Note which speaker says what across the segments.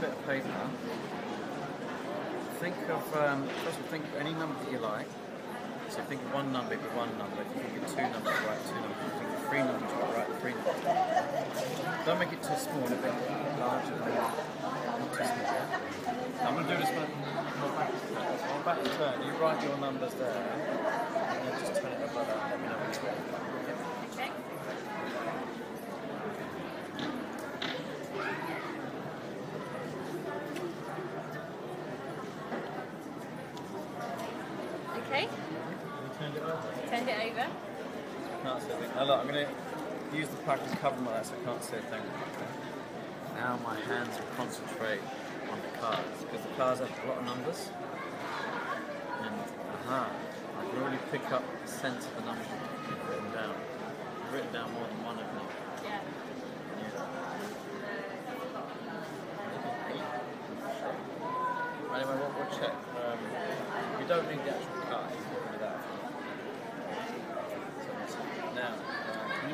Speaker 1: bit of paper. Think of, um, first of all, think of any number that you like. So think of one number, be one number. If you think of two numbers, write two numbers. Think of three numbers, write three numbers. Don't make it too small, a bit larger than that. Not too small, yeah? I'm going to do this one back to turn, you write your numbers there, and then just turn it above that. Let me know when you're ready.
Speaker 2: Okay. Okay,
Speaker 1: Turned it over.
Speaker 2: over.
Speaker 1: Can't see a thing. Now look, I'm going to use the pack to cover my eyes so I can't see a thing. Now my hands will concentrate on the cards because the cards have a lot of numbers. And aha, I can really pick up the sense of the numbers you've written down. I've written down more than one of them.
Speaker 2: Yeah.
Speaker 1: Anyway, we'll, we'll check. Um, you don't need the actual card. You can get rid of that. Now, uh,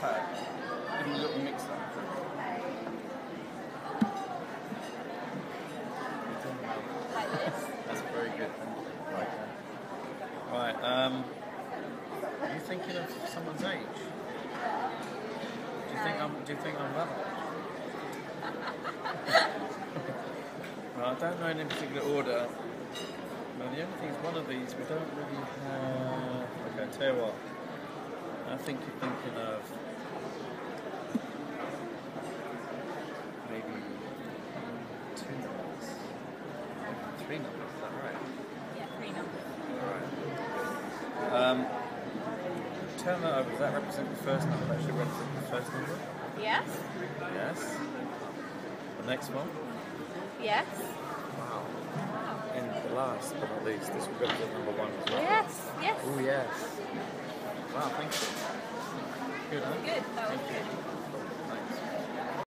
Speaker 1: can you take the pad, give me a little. That's very good. Right, right um, are you thinking of someone's age? Do you think I'm? Do you think I'm well, I don't know in any particular order. Well, the only thing is, one of these we don't really have. Okay, I tell you what. I think you're thinking of maybe two numbers, three numbers. Is that right?
Speaker 2: Yeah, three numbers.
Speaker 1: Alright. Um, turn that over. Does that represent the first number? That should represent the first number?
Speaker 2: Yes.
Speaker 1: Yes. The next one?
Speaker 2: Yes.
Speaker 1: Wow. And the last but not least, this will represent number one as well.
Speaker 2: Yes. Yes.
Speaker 1: Oh, yes. Wow, thank you. Good, huh?
Speaker 2: Good. That was
Speaker 1: Thank you.
Speaker 2: good.